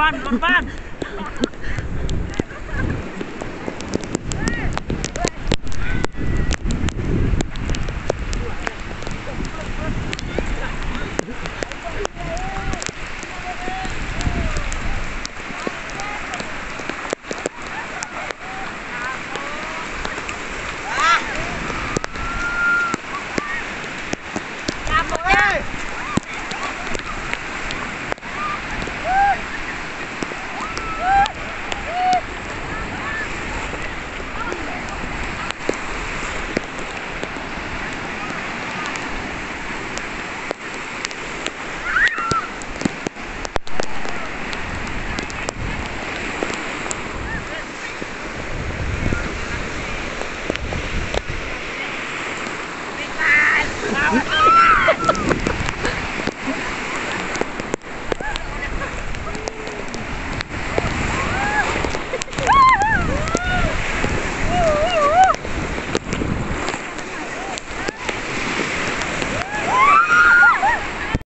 บ้านรถบ้าน